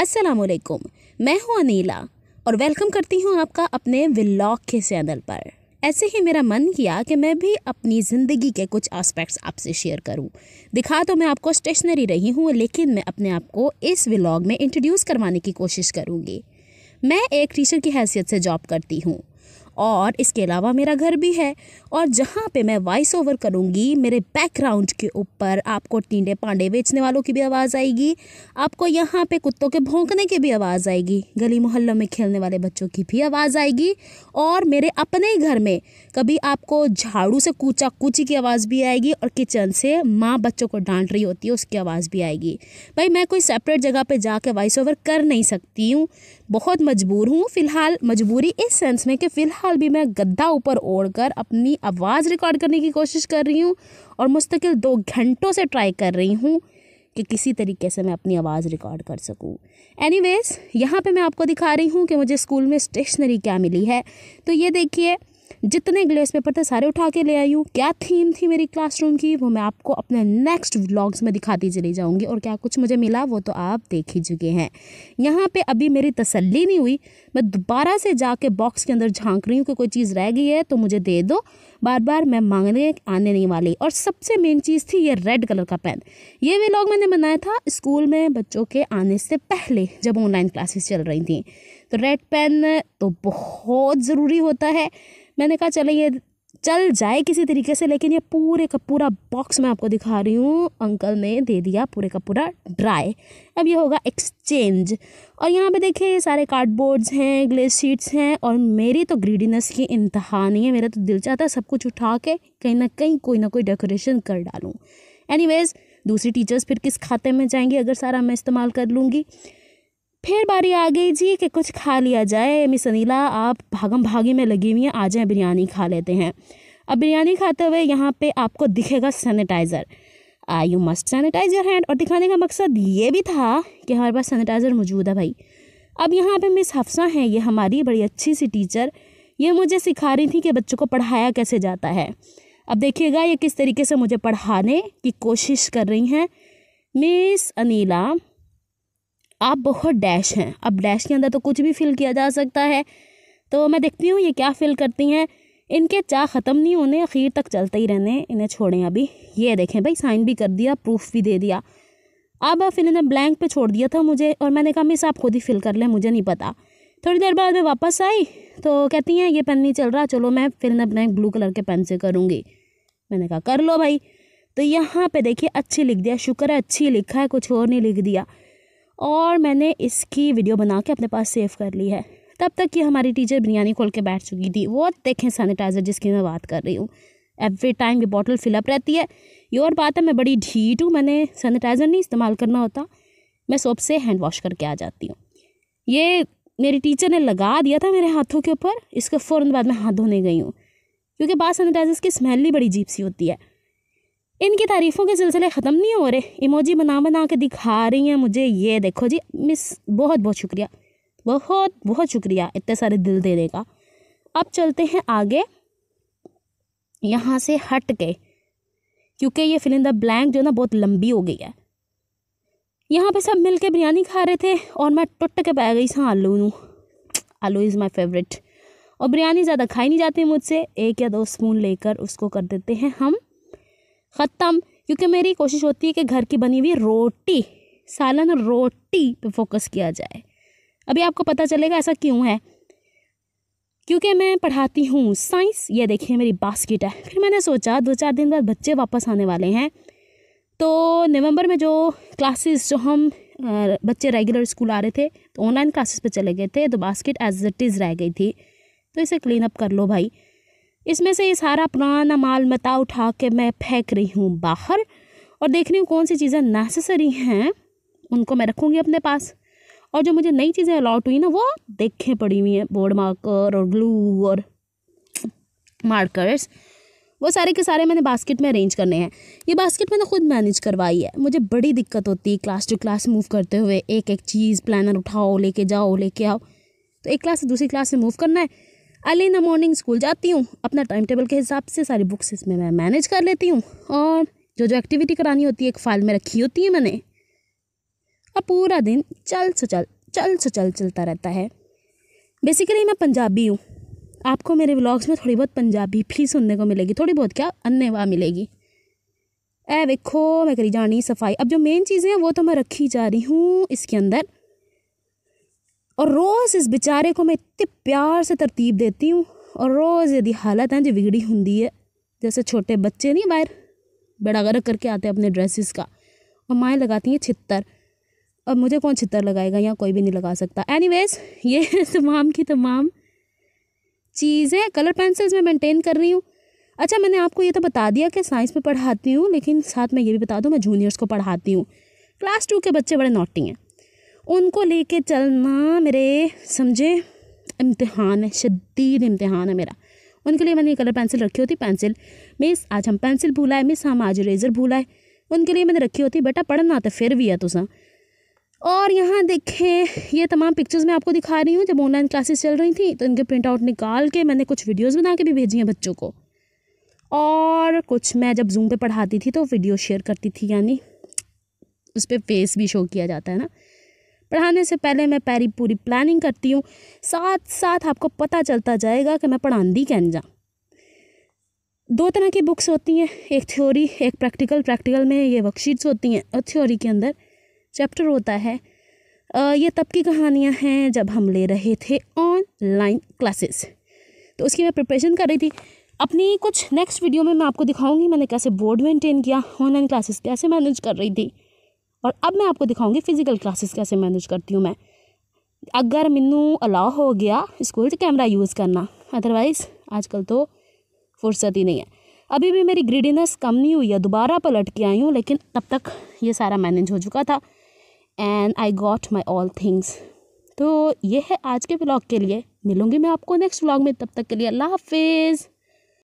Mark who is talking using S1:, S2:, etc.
S1: असलकुम मैं हूँ अनीला और वेलकम करती हूँ आपका अपने व्लॉग के चैनल पर। ऐसे ही मेरा मन किया कि मैं भी अपनी ज़िंदगी के कुछ आस्पेक्ट्स आपसे शेयर करूँ। दिखा तो मैं आपको स्टेशनरी रही हूँ, लेकिन मैं अपने आप को इस व्लॉग में इंट्रोड्यूस करवाने की कोशिश करूँगी। मैं एक टीचर की हैसियत से जॉब करती हूँ। और इसके अलावा मेरा घर भी है। और जहाँ पे मैं वॉइस ओवर करूँगी, मेरे बैकग्राउंड के ऊपर आपको टींडे पांडे बेचने वालों की भी आवाज़ आएगी। आपको यहाँ पे कुत्तों के भौंकने की भी आवाज़ आएगी। गली मोहल्लों में खेलने वाले बच्चों की भी आवाज़ आएगी। और मेरे अपने ही घर में कभी आपको झाड़ू से कूचा कूची की आवाज़ भी आएगी और किचन से माँ बच्चों को डांट रही होती है, उसकी आवाज़ भी आएगी। भाई, मैं कोई सेपरेट जगह पर जाकर वॉइस ओवर कर नहीं सकती हूँ। बहुत मजबूर हूँ, फ़िलहाल मजबूरी इस सेंस में कि फ़िलहाल भी मैं गद्दा ऊपर ओढ़कर अपनी आवाज़ रिकॉर्ड करने की कोशिश कर रही हूँ और मुस्तकिल दो घंटों से ट्राई कर रही हूँ कि किसी तरीके से मैं अपनी आवाज़ रिकॉर्ड कर सकूँ। एनीवेज यहाँ पे मैं आपको दिखा रही हूँ कि मुझे स्कूल में स्टेशनरी क्या मिली है। तो ये देखिए जितने ग्लेस पेपर थे, सारे उठा के ले आई हूँ। क्या थीम थी मेरी क्लासरूम की, वो मैं आपको अपने नेक्स्ट व्लॉग्स में दिखाती चली जाऊँगी। और क्या कुछ मुझे मिला, वो तो आप देख ही चुके हैं। यहाँ पे अभी मेरी तसल्ली नहीं हुई। मैं दोबारा से जाके बॉक्स के अंदर झाँक रही हूँ कि कोई चीज़ रह गई है तो मुझे दे दो। बार बार मैं मांगने, आने नहीं वाली। और सबसे मेन चीज़ थी ये रेड कलर का पेन ये व्लॉग मैंने बनाया था स्कूल में बच्चों के आने से पहले, जब ऑनलाइन क्लासेस चल रही थी। तो रेड पेन तो बहुत ज़रूरी होता है। मैंने कहा, चले ये चल जाए किसी तरीके से, लेकिन ये पूरे का पूरा बॉक्स मैं आपको दिखा रही हूँ। अंकल ने दे दिया पूरे का पूरा ड्राई अब ये होगा एक्सचेंज और यहाँ पे देखिए, ये सारे कार्डबोर्ड्स हैं ग्लेस शीट्स हैं, और मेरी तो ग्रीडीनेस की इंतहा नहीं है। मेरा तो दिल चाहता है सब कुछ उठा के कहीं ना कहीं कोई ना कोई डेकोरेशन कर डालूँ। एनीवेज दूसरी टीचर्स फिर किस खाते में जाएँगी? अगर सारा मैं इस्तेमाल कर लूँगी। फिर बारी आ गई जी कि कुछ खा लिया जाए। मिस अनिला, आप भागम भागी में लगी हुई हैं आ जाए बिरयानी खा लेते हैं। अब बिरयानी खाते हुए यहाँ पे आपको दिखेगा sanitiser I you must sanitise your hand और दिखाने का मकसद ये भी था कि हमारे पास सैनिटाइज़र मौजूद है भाई। अब यहाँ पे मिस हफ्सा हैं, ये हमारी बड़ी अच्छी सी टीचर ये मुझे सिखा रही थी कि बच्चों को पढ़ाया कैसे जाता है। अब देखिएगा ये किस तरीके से मुझे पढ़ाने की कोशिश कर रही हैं। मिस अनीला आप बहुत डैश हैं। अब डैश के अंदर तो कुछ भी फिल किया जा सकता है। तो मैं देखती हूँ ये क्या फिल करती हैं। इनके चाह ख़त्म नहीं होने आखिर तक चलते ही रहने। इन्हें छोड़ें अभी। ये देखें भाई साइन भी कर दिया प्रूफ भी दे दिया। अब फिर इन्हें ब्लैंक पे छोड़ दिया था मुझे और मैंने कहा, मिस, आप खुद ही फिल कर लें, मुझे नहीं पता। थोड़ी देर बाद मैं वापस आई तो कहती हैं, ये पेन नहीं चल रहा, चलो मैं फिर इन्हें ब्लैंक ब्लू कलर के पेन से करूँगी। मैंने कहा, कर लो भाई। तो यहाँ पे देखिए, अच्छी लिख दिया, शुक्र है, अच्छी लिखा है, कुछ और नहीं लिख दिया। और मैंने इसकी वीडियो बना के अपने पास सेव कर ली है। तब तक कि हमारी टीचर बिरयानी खोल के बैठ चुकी थी। वो देखें सैनिटाइज़र जिसकी मैं बात कर रही हूँ। एवरी टाइम ये बॉटल फिलअप रहती है। ये और बात है, मैं बड़ी ढीट हूँ। मैंने सैनिटाइज़र नहीं इस्तेमाल करना होता। मैं सोप से हैंड वॉश करके आ जाती हूँ। ये मेरी टीचर ने लगा दिया था मेरे हाथों के ऊपर। इसके फ़ौरन बाद मैं हाथ धोने गई हूँ। क्योंकि बात सैनिटाइज़र की स्मेल ही बड़ी जीप सी होती है। इनकी तारीफ़ों के सिलसिले ख़त्म नहीं हो रहे। इमोजी बना बना के दिखा रही हैं मुझे। ये देखो जी मिस बहुत बहुत शुक्रिया। बहुत बहुत शुक्रिया इतने सारे दिल दे देगा अब चलते हैं आगे। यहाँ से हट के, क्योंकि ये फिल इन द ब्लैंक जो ना, बहुत लंबी हो गई है। यहाँ पे सब मिल के बिरयानी खा रहे थे और मैं टुट के पै गई सा आलू नू। आलू इज़ माई फेवरेट और बिरयानी ज़्यादा खाई नहीं जाती मुझसे। एक या दो स्पून लेकर उसको कर देते हैं हम। ख़त्म। क्योंकि मेरी कोशिश होती है कि घर की बनी हुई रोटी, सालन रोटी पे फोकस किया जाए। अभी आपको पता चलेगा ऐसा क्यों है? क्योंकि मैं पढ़ाती हूँ साइंस ये देखिए मेरी बास्केट है। फिर मैंने सोचा दो चार दिन बाद बच्चे वापस आने वाले हैं। तो नवंबर में जो क्लासेस जो हम बच्चे रेगुलर स्कूल आ रहे थे तो ऑनलाइन क्लासेस पे चले गए थे। तो बास्केट एज इट इज़ रह गई थी। तो इसे क्लीन अप कर लो भाई। इसमें से ये सारा पुराना माल मता उठा के मैं फेंक रही हूँ बाहर। और देख रही हूँ कौन सी चीज़ें नेसेसरी हैं, उनको मैं रखूँगी अपने पास। और जो मुझे नई चीज़ें अलॉट हुई ना, वो देखें पड़ी हुई हैं बोर्ड मार्कर और ग्लू और मार्कर्स वो सारे के सारे मैंने बास्केट में अरेंज करने हैं। ये बास्केट मैंने खुद मैनेज करवाई है। मुझे बड़ी दिक्कत होती है क्लास टू क्लास मूव करते हुए। एक एक चीज़ प्लानर उठाओ, लेके जाओ, लेके आओ। तो एक क्लास से दूसरी क्लास में मूव करना है। Early in the morning school जाती हूँ, अपना टाइम टेबल के हिसाब से सारी बुक्स इसमें मैं मैनेज कर लेती हूँ और जो जो एक्टिविटी करानी होती है, एक फ़ाइल में रखी होती है मैंने। अब पूरा दिन चल सो चल चल सो चल चलता रहता है। बेसिकली मैं पंजाबी हूँ। आपको मेरे व्लॉग्स में थोड़ी बहुत पंजाबी भी सुनने को मिलेगी, थोड़ी बहुत क्या, अन्य वाह मिलेगी। ए वेखो मैं करी जानी सफ़ाई। अब जो मेन चीज़ें हैं, वो तो मैं रखी जा रही हूँ इसके अंदर। और रोज़ इस बेचारे को मैं इतने प्यार से तरतीब देती हूँ और रोज़ यदि हालत है जो बिगड़ी होंगी है, जैसे छोटे बच्चे नहीं बाहर, बड़ा गर्क करके आते हैं अपने ड्रेसेस का, और माएँ लगाती हैं छितर अब मुझे कौन छितर लगाएगा यहाँ कोई भी नहीं लगा सकता। एनीवेज ये तमाम की तमाम चीज़ें कलर पेंसिल्स में मेंटेन कर रही हूँ। अच्छा मैंने आपको ये तो बता दिया कि साइंस में पढ़ाती हूँ, लेकिन साथ में ये भी बता दूँ, मैं जूनियर्स को पढ़ाती हूँ। क्लास टू के बच्चे बड़े नोटी हैं। उनको लेके चलना मेरे, समझे? इम्तिहान है, शदीद इम्तिहान है मेरा। उनके लिए मैंने कलर पेंसिल रखी होती, पेंसिल। मिस, आज हम पेंसिल भूला है मिस हम आज रेज़र भूला है उनके लिए मैंने रखी होती, बेटा पढ़ना तो फिर भी है तुसा। और यहाँ देखें, ये तमाम पिक्चर्स मैं आपको दिखा रही हूँ, जब ऑनलाइन क्लासेस चल रही थी तो इनके प्रिंट आउट निकाल के मैंने कुछ वीडियोस बना के भी भेजी हैं बच्चों को। और कुछ मैं जब जूम पे पढ़ाती थी तो वीडियो शेयर करती थी, यानी उस पर फेस भी शो किया जाता है ना। पढ़ाने से पहले मैं पैरी पूरी प्लानिंग करती हूँ। साथ साथ आपको पता चलता जाएगा कि मैं पढ़ाती कैन जा। दो तरह की बुक्स होती हैं, एक थ्योरी एक प्रैक्टिकल प्रैक्टिकल में ये वर्कशीट्स होती हैं और थ्योरी के अंदर चैप्टर होता है। ये तब की कहानियाँ हैं जब हम ले रहे थे ऑनलाइन क्लासेस तो उसकी मैं प्रिपरेशन कर रही थी। अपनी कुछ नेक्स्ट वीडियो में मैं आपको दिखाऊँगी मैंने कैसे बोर्ड मेंटेन किया ऑनलाइन क्लासेस कैसे मैनेज कर रही थी। और अब मैं आपको दिखाऊँगी फ़िज़िकल क्लासेस कैसे मैनेज करती हूँ मैं। अगर मैनू अलाउ हो गया स्कूल से कैमरा यूज़ करना अदरवाइज़ आजकल तो फुर्सत ही नहीं है। अभी भी मेरी ग्रीडीनेस कम नहीं हुई है, दोबारा पलट के आई हूँ, लेकिन तब तक ये सारा मैनेज हो चुका था। And I got my all things तो ये है आज के ब्लॉग के लिए। मिलूँगी मैं आपको नेक्स्ट ब्लॉग में, तब तक के लिए अल्लाह हाफिज़।